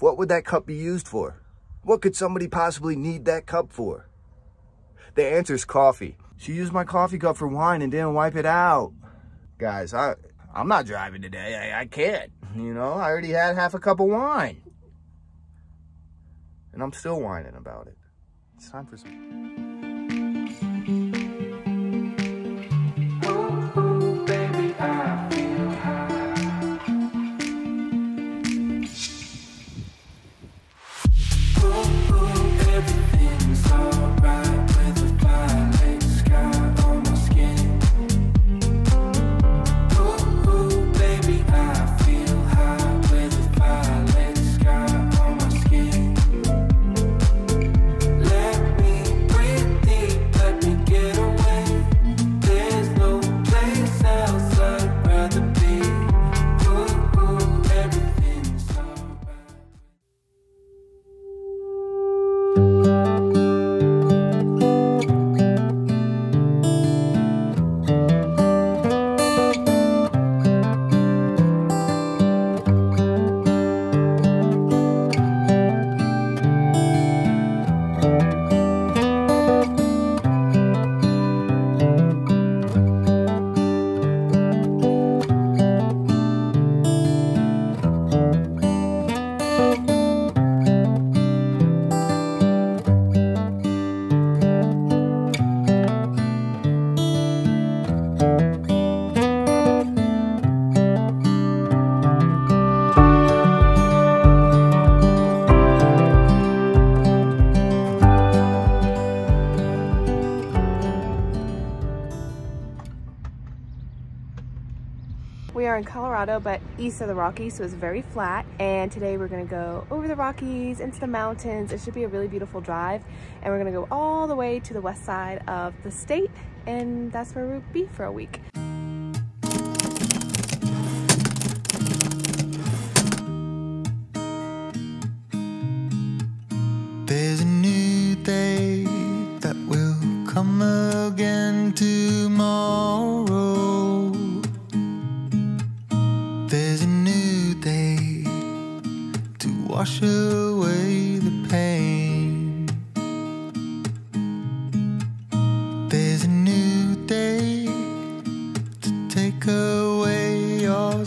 What would that cup be used for? What could somebody possibly need that cup for? The answer is coffee. She used my coffee cup for wine and didn't wipe it out. Guys, I, I'm not driving today. I, I can't. You know, I already had half a cup of wine. And I'm still whining about it. It's time for some... in Colorado, but east of the Rockies, so it's very flat. And today we're gonna go over the Rockies, into the mountains. It should be a really beautiful drive. And we're gonna go all the way to the west side of the state. And that's where we'll be for a week.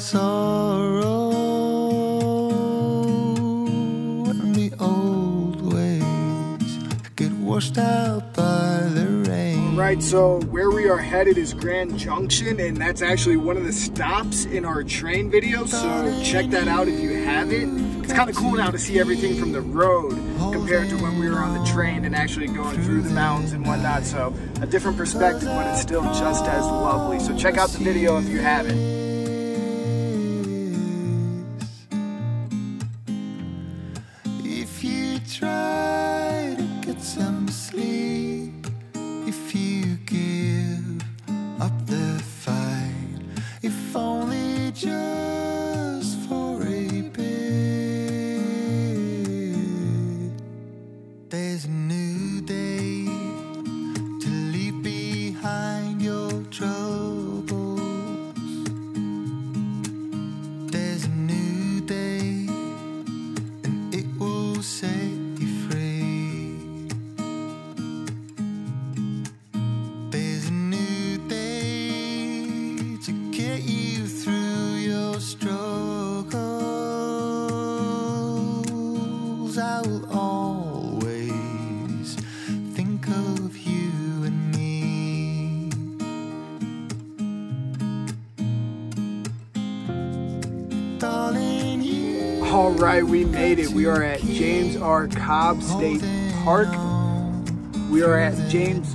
Sorrow and the old ways get washed out by the rain. Right, so where we are headed is Grand Junction, and that's actually one of the stops in our train video, so check that out if you haven't. It's kind of cool now to see everything from the road compared to when we were on the train and actually going through the mountains and whatnot, so a different perspective, but it's still just as lovely. So check out the video if you haven't. Right, we made it. We are at James R. Cobb State Park. We are at James.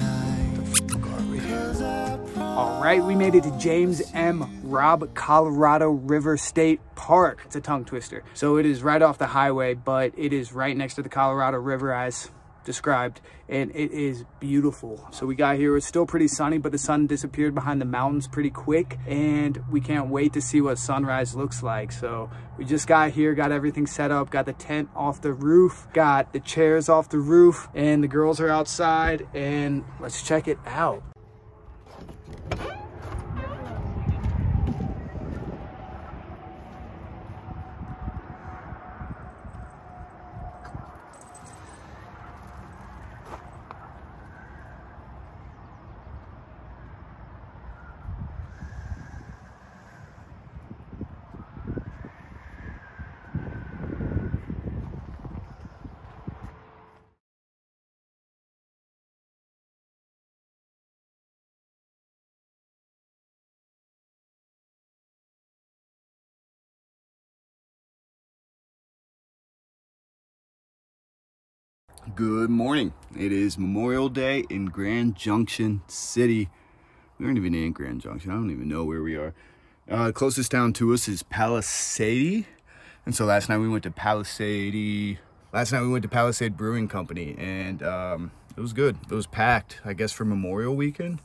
All right, we made it to James M. Robb, Colorado River State Park. It's a tongue twister. So it is right off the highway, but it is right next to the Colorado River as described, and it is beautiful. So we got here, it's still pretty sunny, but the sun disappeared behind the mountains pretty quick, and we can't wait to see what sunrise looks like. So we just got here, got everything set up, got the tent off the roof, got the chairs off the roof, and the girls are outside, and let's check it out. Good morning. It is Memorial Day in Grand Junction City. We aren't even in Grand Junction. I don't even know where we are. Uh, closest town to us is Palisade. And so last night we went to Palisade. Last night we went to Palisade Brewing Company and um, it was good. It was packed, I guess, for Memorial Weekend.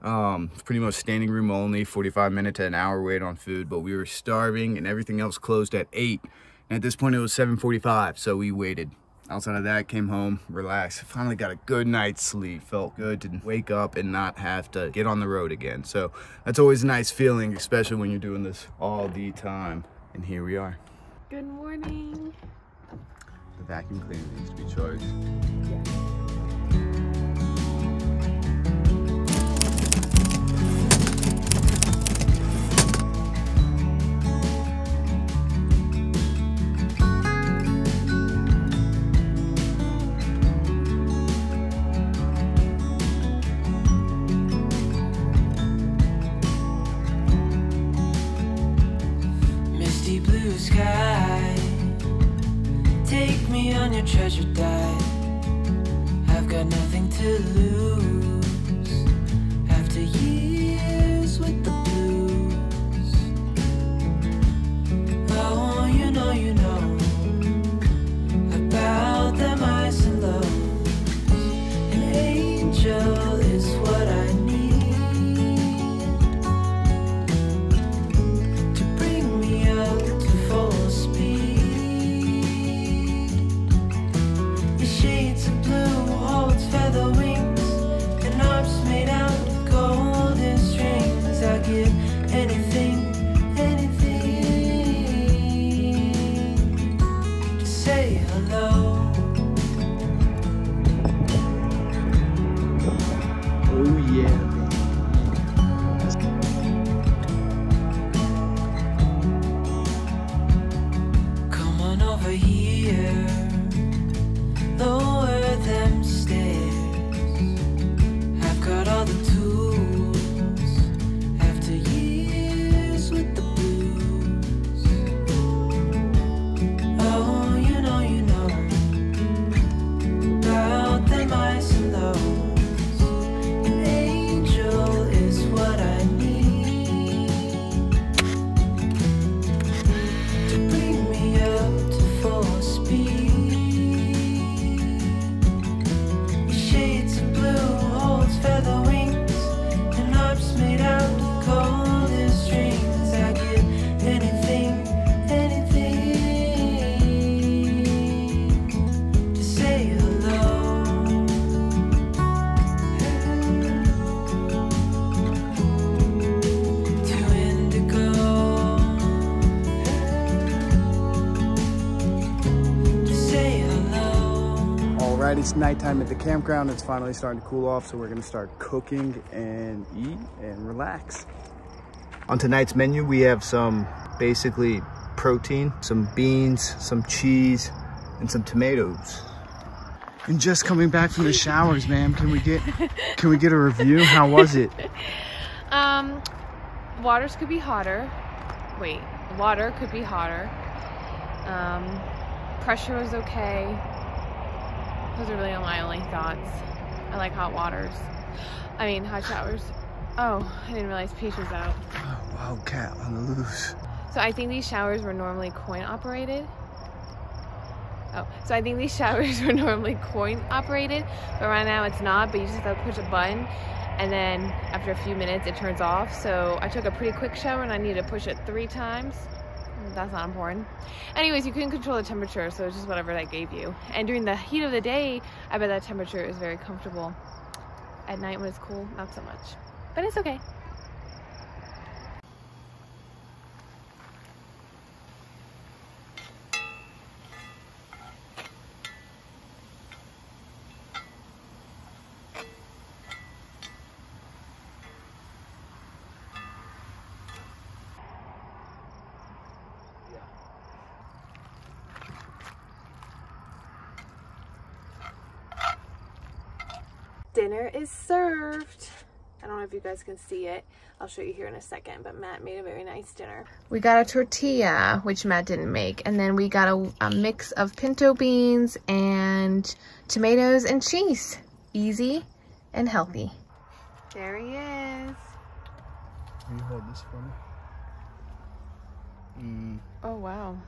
Um, pretty much standing room only, 45 minute to an hour wait on food, but we were starving and everything else closed at 8. And at this point it was 7.45, so we waited. Outside of that, came home, relaxed. Finally got a good night's sleep. Felt good to wake up and not have to get on the road again. So that's always a nice feeling, especially when you're doing this all the time. And here we are. Good morning. The vacuum cleaner needs to be charged. Misty nothing to lose. It's nighttime at the campground. It's finally starting to cool off, so we're gonna start cooking and eat and relax. On tonight's menu, we have some basically protein, some beans, some cheese, and some tomatoes. And just coming back from the showers, ma'am, can we get can we get a review? How was it? Um, waters could be hotter. Wait, water could be hotter. Um, pressure was okay. Those are really my only thoughts. I like hot waters. I mean, hot showers. Oh, I didn't realize Peach was out. Oh, wildcat on the loose. So I think these showers were normally coin operated. Oh, so I think these showers were normally coin operated, but right now it's not, but you just have to push a button and then after a few minutes it turns off. So I took a pretty quick shower and I needed to push it three times. That's not important. Anyways, you couldn't control the temperature, so it's just whatever that gave you. And during the heat of the day, I bet that temperature is very comfortable. At night when it's cool, not so much. But it's okay. Dinner is served. I don't know if you guys can see it. I'll show you here in a second, but Matt made a very nice dinner. We got a tortilla, which Matt didn't make, and then we got a, a mix of pinto beans and tomatoes and cheese. Easy and healthy. There he is. you hold this for me? Mm. Oh, wow.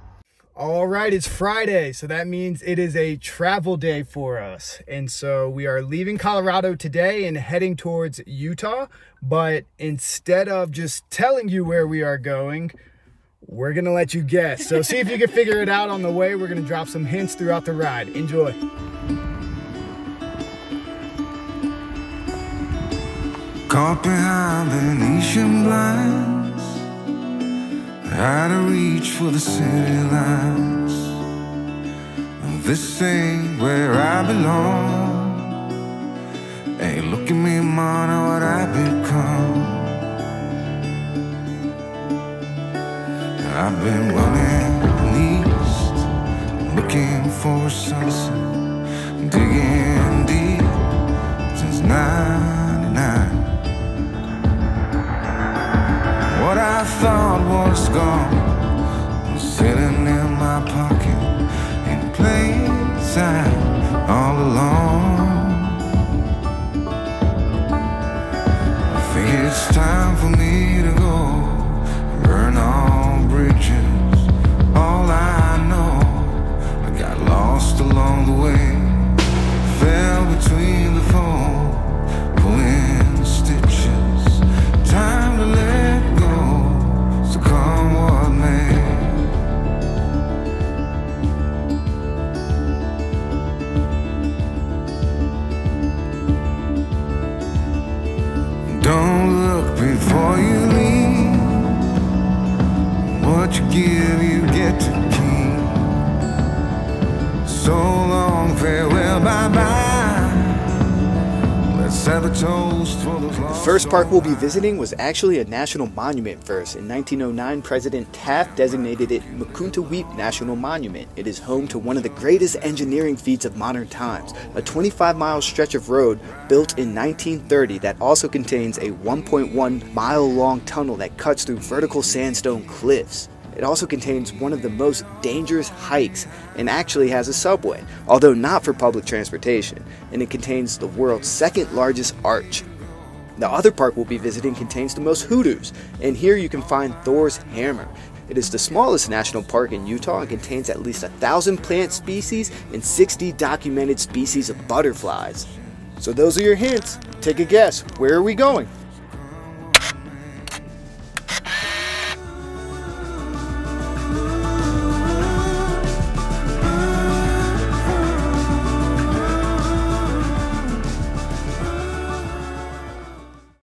All right, it's Friday, so that means it is a travel day for us. And so we are leaving Colorado today and heading towards Utah. But instead of just telling you where we are going, we're gonna let you guess. So see if you can figure it out on the way. We're gonna drop some hints throughout the ride. Enjoy. Caught behind Venetian blinds, out of reach for the city lights. This ain't where I belong. Hey, look at me, man, what I become. I've been running east, looking for a sunset, digging deep since '99. What I thought was gone was sitting in my pocket in plain sight all along. I think it's time for me give, you get to keep. So long, farewell, bye bye. Let's have a toast for those The first park we'll be visiting was actually a national monument first. In 1909, President Taft designated it Mukuntuweap National Monument. It is home to one of the greatest engineering feats of modern times, a 25 mile stretch of road built in 1930 that also contains a 1.1 mile long tunnel that cuts through vertical sandstone cliffs. It also contains one of the most dangerous hikes and actually has a subway, although not for public transportation, and it contains the world's second largest arch. The other park we'll be visiting contains the most hoodoos, and here you can find Thor's Hammer. It is the smallest national park in Utah and contains at least a thousand plant species and 60 documented species of butterflies. So those are your hints. Take a guess. Where are we going?